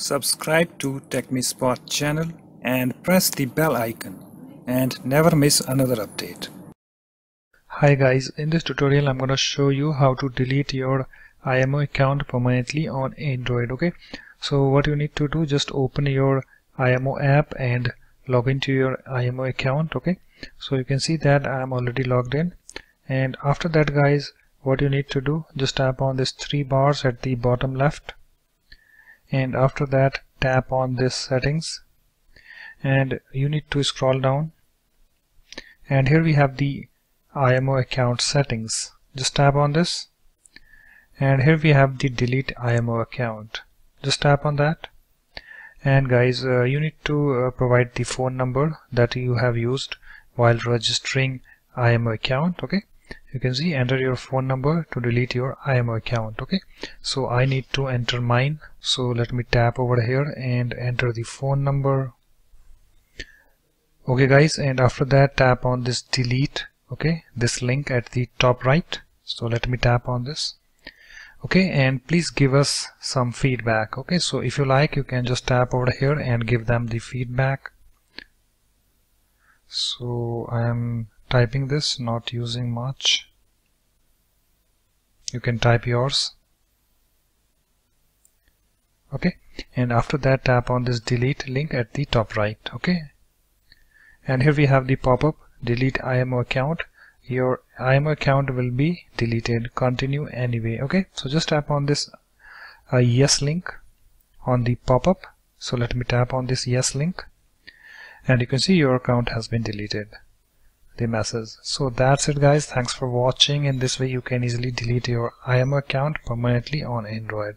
Subscribe to TechMeSpot channel and press the bell icon and never miss another update. Hi guys, in this tutorial I'm going to show you how to delete your IMO account permanently on Android. Okay, so what you need to do just open your IMO app and log into your IMO account. Okay, so you can see that I'm already logged in and after that guys what you need to do just tap on this three bars at the bottom left and after that tap on this settings. And you need to scroll down. And here we have the IMO account settings. Just tap on this. And here we have the delete IMO account. Just tap on that. And guys uh, you need to uh, provide the phone number that you have used while registering IMO account okay you can see enter your phone number to delete your IMO account okay? So I need to enter mine. So let me tap over here and enter the phone number. Okay guys and after that tap on this delete okay? This link at the top right. So let me tap on this. Okay and please give us some feedback okay? So if you like you can just tap over here and give them the feedback. So I am typing this not using much. You can type yours. Okay. And after that tap on this delete link at the top right. Okay. And here we have the pop-up delete IMO account. Your IMO account will be deleted. Continue anyway. Okay. So just tap on this uh, yes link on the pop-up. So let me tap on this yes link. And you can see your account has been deleted the message so that's it guys. Thanks for watching. In this way you can easily delete your IMO account permanently on Android